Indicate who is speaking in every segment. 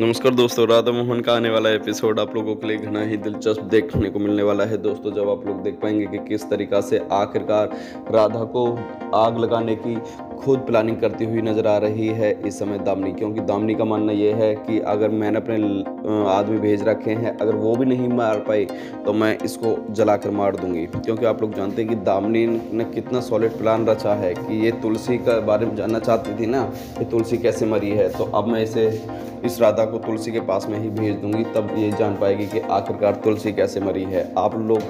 Speaker 1: नमस्कार दोस्तों, राधा मोहन का आने वाला एपिसोड आप लोगों के लिए घना ही दिलचस्प देखने को मिलने वाला है। दोस्तों, जब आप लोग देख पाएँगे कि किस तरीका से आखिरकार राधा को आग लगाने की खुद प्लानिंग करती हुई नज़र आ रही है इस समय दामनी। क्योंकि दामनी का मानना यह है कि अगर मैंने अपने आदमी भेज रखे हैं, अगर वो भी नहीं मार पाई तो मैं इसको जला कर मार दूँगी। क्योंकि आप लोग जानते हैं कि दामनी ने कितना सॉलिड प्लान रचा है कि ये तुलसी का बारे में जानना चाहती थी ना कि तुलसी कैसे मरी है। तो अब मैं इसे इस राधा को तुलसी के पास में ही भेज दूँगी, तब ये जान पाएगी कि आखिरकार तुलसी कैसे मरी है। आप लोग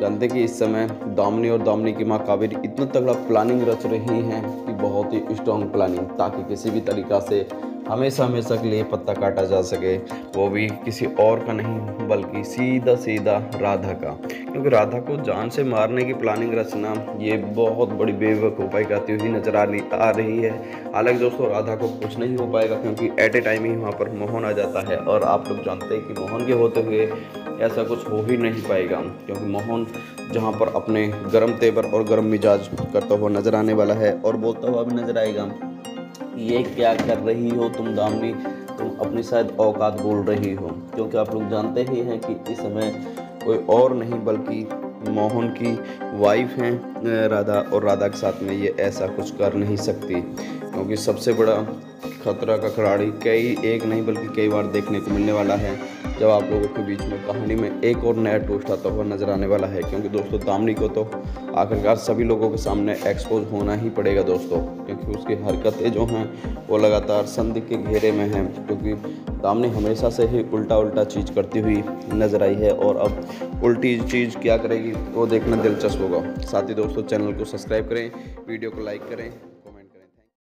Speaker 1: जानते कि इस समय दामनी और दामनी की माँ कावेरी इतना तगड़ा प्लानिंग रच रही हैं बहुत ही स्ट्रॉन्ग प्लानिंग ताकि किसी भी तरीक़ा से हमेशा हमेशा के लिए पत्ता काटा जा सके। वो भी किसी और का नहीं, बल्कि सीधा सीधा राधा का। क्योंकि राधा को जान से मारने की प्लानिंग रचना, ये बहुत बड़ी बेवकूफ़ाई करती हुई नज़र आ रही आ रही है। हालाँकि दोस्तों, राधा को कुछ नहीं हो पाएगा क्योंकि एट ए टाइम ही वहाँ पर मोहन आ जाता है। और आप लोग जानते हैं कि मोहन के होते हुए ऐसा कुछ हो ही नहीं पाएगा, क्योंकि मोहन जहाँ पर अपने गर्म तेवर और गर्म मिजाज करता हुआ नज़र आने वाला है और बोलता हुआ भी नज़र आएगा ये क्या कर रही हो तुम दामनी? तुम अपनी शायद औकात बोल रही हो, क्योंकि आप लोग जानते ही हैं कि इस समय कोई और नहीं, बल्कि मोहन की वाइफ हैं राधा और राधा के साथ में ये ऐसा कुछ कर नहीं सकती, क्योंकि सबसे बड़ा खतरा का खिलाड़ी, कई, एक नहीं बल्कि कई बार देखने को मिलने वाला है। जब आप लोगों के बीच में कहानी में एक और नया टोस्ट आता हुआ नज़र आने वाला है, क्योंकि दोस्तों दामनी को तो आखिरकार सभी लोगों के सामने एक्सपोज होना ही पड़ेगा दोस्तों, क्योंकि उसकी हरकतें जो हैं, वो लगातार संदिग्ध के घेरे में हैं, क्योंकि दामनी हमेशा से ही उल्टा उल्टा चीज़ करती हुई नज़र आई है और अब उल्टी चीज़ क्या करेगी, वो देखना दिलचस्प होगा। साथ ही दोस्तों, चैनल को सब्सक्राइब करें, वीडियो को लाइक करें